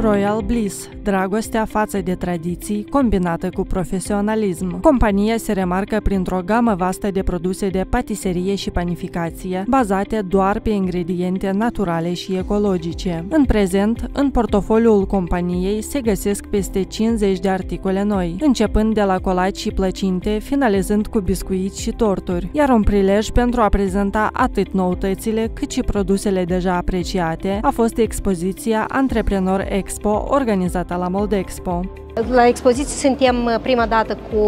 Royal Bliss, dragostea față de tradiții combinată cu profesionalism. Compania se remarcă printr-o gamă vastă de produse de patiserie și panificație, bazate doar pe ingrediente naturale și ecologice. În prezent, în portofoliul companiei se găsesc peste 50 de articole noi, începând de la colaci și plăcinte, finalizând cu biscuiți și torturi, iar un prilej pentru a prezenta atât noutățile cât și produsele deja apreciate a fost expoziția Antreprenor Expo organizată la Moldexpo. La expoziție suntem uh, prima dată cu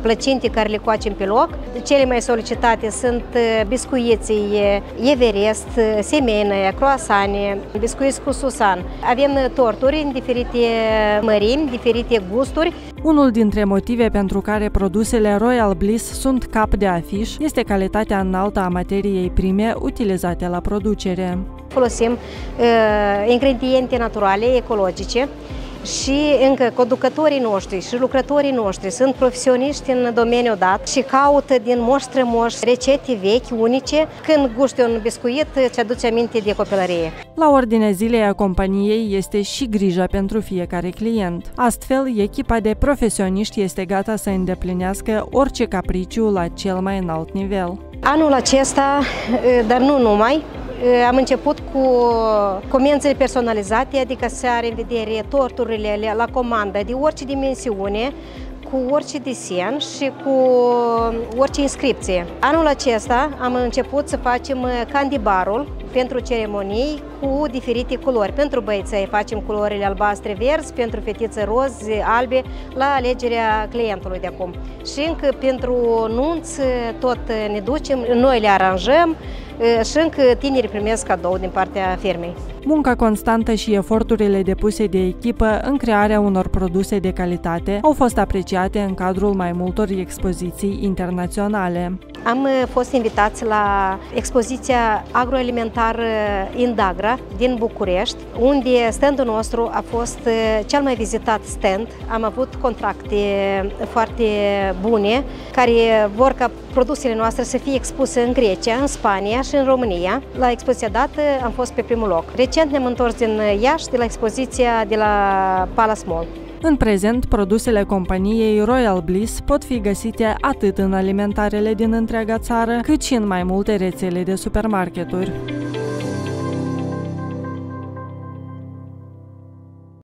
plăcinte care le coacem pe loc. Cele mai solicitate sunt uh, biscuiții Everest, uh, semenă, croasane, biscuiți cu susan. Avem torturi în diferite mărimi, diferite gusturi. Unul dintre motive pentru care produsele Royal Bliss sunt cap de afiș este calitatea înaltă a materiei prime utilizate la producere. Folosim uh, ingrediente naturale, ecologice, și încă conducătorii noștri și lucrătorii noștri sunt profesioniști în domeniul dat și caută din moș strămoș rețete vechi, unice. Când guști un biscuit, îți aduce aminte de copilărie. La ordine zilei a companiei este și grija pentru fiecare client. Astfel, echipa de profesioniști este gata să îndeplinească orice capriciu la cel mai înalt nivel. Anul acesta, dar nu numai, Eh, am început cu comențele personalizate, adică să are în vedere torturile la comandă de orice dimensiune, cu orice desen și cu orice inscripție. Anul acesta am început să facem eh, candibarul pentru ceremonii cu diferite culori. Pentru băieței facem culorile albastre verzi, pentru fetițe roz, albe, la alegerea clientului de acum. Și încă pentru nunți tot ne ducem, noi le aranjăm, și încă tinerii primesc cadou din partea firmei. Munca constantă și eforturile depuse de echipă în crearea unor produse de calitate au fost apreciate în cadrul mai multor expoziții internaționale. Am fost invitați la expoziția agroalimentară Indagra din București, unde standul nostru a fost cel mai vizitat stand. Am avut contracte foarte bune care vor ca produsele noastre să fie expuse în Grecia, în Spania și în România. La expoziția dată am fost pe primul loc. Recent ne-am întors din Iași de la expoziția de la Palace Mall. În prezent, produsele companiei Royal Bliss pot fi găsite atât în alimentarele din întreaga țară, cât și în mai multe rețele de supermarketuri.